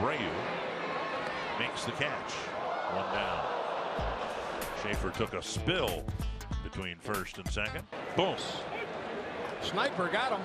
Abreu makes the catch. One down. Schaefer took a spill between first and second. Boom. Sniper got him.